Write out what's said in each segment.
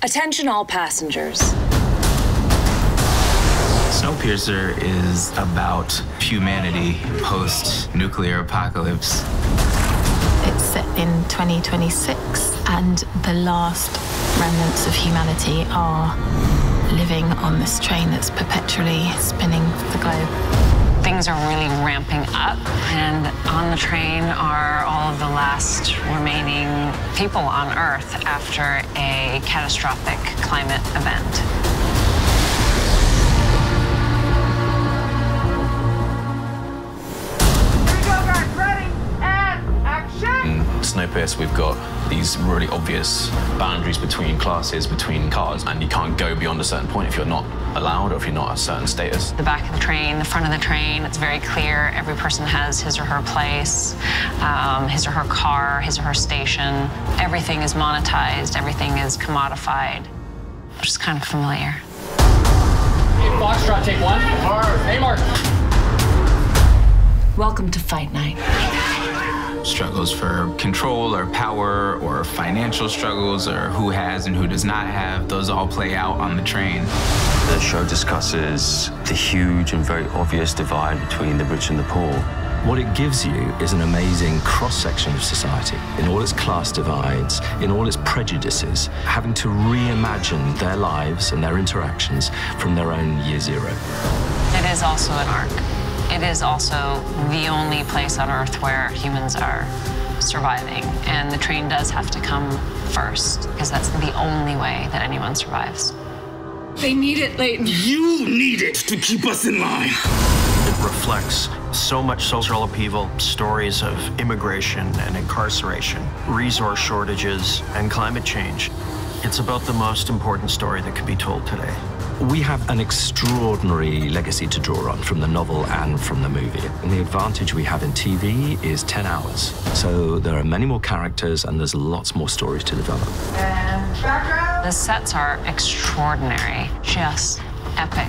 Attention all passengers. Snowpiercer is about humanity post nuclear apocalypse. It's set in 2026, and the last remnants of humanity are living on this train that's perpetually spinning the globe. Things are really ramping up, and on the train are all of the last remaining people on Earth after a catastrophic climate event. Snowpiercer, we've got these really obvious boundaries between classes, between cars, and you can't go beyond a certain point if you're not allowed or if you're not a certain status. The back of the train, the front of the train, it's very clear. Every person has his or her place, um, his or her car, his or her station. Everything is monetized, everything is commodified, which is kind of familiar. Foxtrot, take one. Hey, Mark. Welcome to Fight Night struggles for control or power or financial struggles or who has and who does not have, those all play out on the train. The show discusses the huge and very obvious divide between the rich and the poor. What it gives you is an amazing cross section of society in all its class divides, in all its prejudices, having to reimagine their lives and their interactions from their own year zero. It is also an arc it is also the only place on Earth where humans are surviving. And the train does have to come first, because that's the only way that anyone survives. They need it, Layton. You need it to keep us in line. It reflects so much social upheaval, stories of immigration and incarceration, resource shortages, and climate change. It's about the most important story that can be told today. We have an extraordinary legacy to draw on from the novel and from the movie. And the advantage we have in TV is 10 hours. So there are many more characters and there's lots more stories to develop. And the sets are extraordinary, just epic.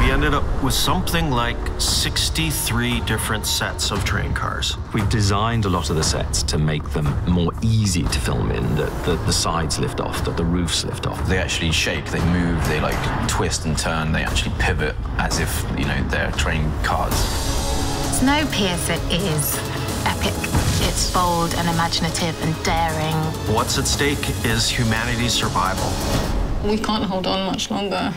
We ended up with something like 63 different sets of train cars. We've designed a lot of the sets to make them more easy to film in, that the, the sides lift off, that the roofs lift off. They actually shake, they move, they like twist and turn, they actually pivot as if, you know, they're train cars. Snowpiercer is epic. It's bold and imaginative and daring. What's at stake is humanity's survival. We can't hold on much longer.